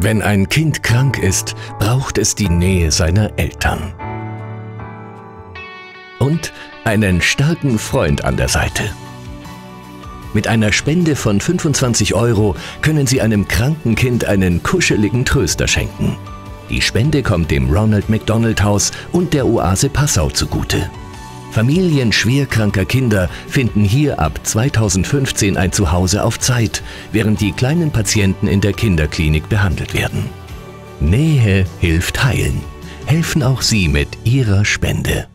Wenn ein Kind krank ist, braucht es die Nähe seiner Eltern. Und einen starken Freund an der Seite. Mit einer Spende von 25 Euro können Sie einem kranken Kind einen kuscheligen Tröster schenken. Die Spende kommt dem Ronald McDonald Haus und der Oase Passau zugute. Familien schwerkranker Kinder finden hier ab 2015 ein Zuhause auf Zeit, während die kleinen Patienten in der Kinderklinik behandelt werden. Nähe hilft heilen. Helfen auch Sie mit Ihrer Spende.